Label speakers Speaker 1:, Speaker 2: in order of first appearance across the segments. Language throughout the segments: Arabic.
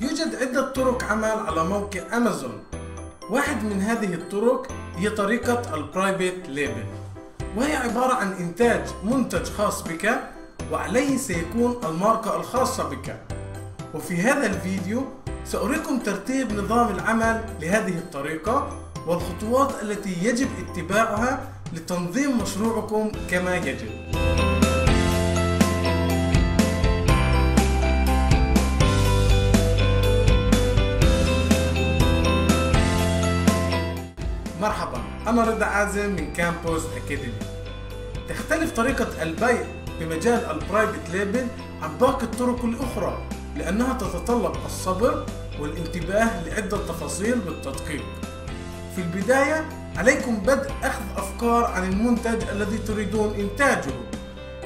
Speaker 1: يوجد عدة طرق عمل على موقع أمازون واحد من هذه الطرق هي طريقة ال private label وهي عبارة عن إنتاج منتج خاص بك وعليه سيكون الماركة الخاصة بك. وفي هذا الفيديو سأريكم ترتيب نظام العمل لهذه الطريقة والخطوات التي يجب اتباعها لتنظيم مشروعكم كما يجب. مرحبا أنا رضا عازم من Campus Academy تختلف طريقة البيع بمجال ال private label عن باقي الطرق الأخرى لأنها تتطلب الصبر والانتباه لعدة تفاصيل بالتدقيق. في البداية عليكم بدء أخذ أفكار عن المنتج الذي تريدون إنتاجه.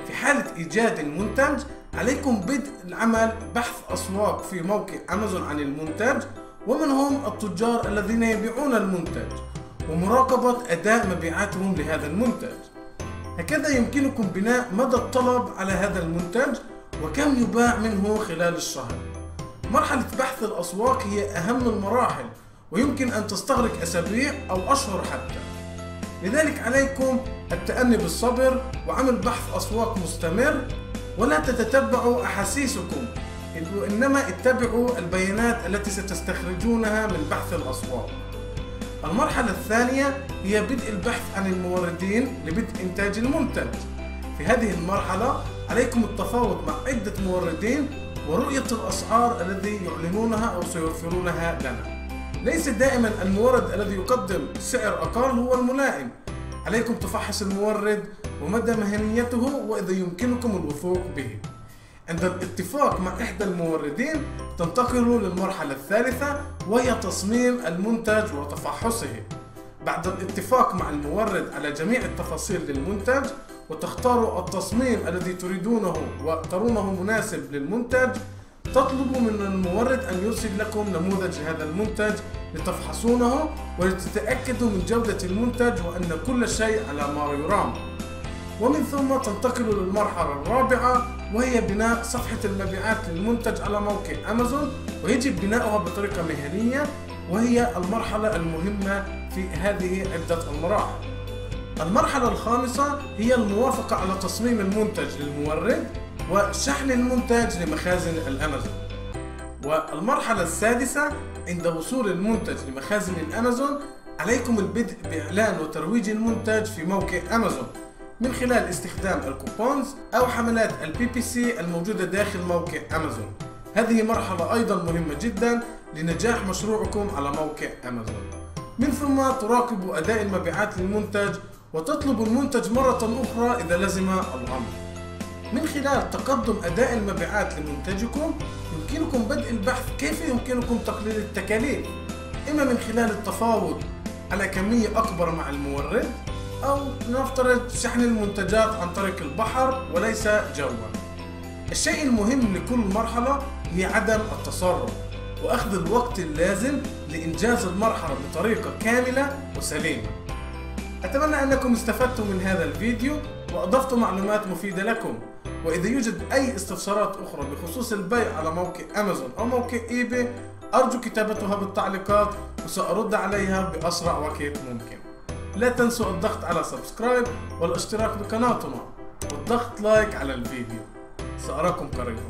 Speaker 1: في حالة إيجاد المنتج عليكم بدء العمل بحث أسواق في موقع أمازون عن المنتج ومن هم التجار الذين يبيعون المنتج. ومراقبة أداء مبيعاتهم لهذا المنتج. هكذا يمكنكم بناء مدى الطلب على هذا المنتج وكم يباع منه خلال الشهر. مرحلة بحث الأسواق هي أهم المراحل ويمكن أن تستغرق أسابيع أو أشهر حتى. لذلك عليكم التأني بالصبر وعمل بحث أسواق مستمر ولا تتتبعوا أحاسيسكم وإنما اتبعوا البيانات التي ستستخرجونها من بحث الأسواق. المرحلة الثانية هي بدء البحث عن الموردين لبدء إنتاج المنتج. في هذه المرحلة عليكم التفاوض مع عدة موردين ورؤية الأسعار الذي يعلنونها أو سيوفرونها لنا. ليس دائما المورد الذي يقدم سعر أقل هو الملائم. عليكم تفحص المورد ومدى مهنيته وإذا يمكنكم الوثوق به. عند الاتفاق مع إحدى الموردين تنتقلوا للمرحلة الثالثة وهي تصميم المنتج وتفحصه. بعد الاتفاق مع المورد على جميع التفاصيل للمنتج وتختاروا التصميم الذي تريدونه وترونه مناسب للمنتج تطلبوا من المورد أن يرسل لكم نموذج هذا المنتج لتفحصونه ولتتأكدوا من جودة المنتج وأن كل شيء على ما يرام. ومن ثم تنتقلوا للمرحلة الرابعة وهي بناء صفحة المبيعات للمنتج على موقع أمازون ويجب بناؤها بطريقة مهنية وهي المرحلة المهمة في هذه عدة المراحل. المرحلة الخامسة هي الموافقة على تصميم المنتج للمورد وشحن المنتج لمخازن الأمازون. والمرحلة السادسة عند وصول المنتج لمخازن الأمازون عليكم البدء بإعلان وترويج المنتج في موقع أمازون. من خلال استخدام ال coupons أو حملات ال PPC الموجودة داخل موقع أمازون هذه مرحلة أيضا مهمة جدا لنجاح مشروعكم على موقع أمازون من ثم تراقبوا أداء المبيعات للمنتج وتطلب المنتج مرة أخرى إذا لزم الأمر. من خلال تقدم أداء المبيعات لمنتجكم يمكنكم بدء البحث كيف يمكنكم تقليل التكاليف؟ إما من خلال التفاوض على كمية أكبر مع المورد أو نفترض شحن المنتجات عن طريق البحر وليس جوا. الشيء المهم لكل مرحلة هي عدم التسرع وأخذ الوقت اللازم لإنجاز المرحلة بطريقة كاملة وسليمة. أتمنى أنكم استفدتم من هذا الفيديو وأضفت معلومات مفيدة لكم. وإذا يوجد أي استفسارات أخرى بخصوص البيع على موقع أمازون أو موقع إيباي أرجو كتابتها بالتعليقات وسأرد عليها بأسرع وقت ممكن. لا تنسوا الضغط على subscribe والاشتراك بقناتنا والضغط like على الفيديو. سأراكم قريبا.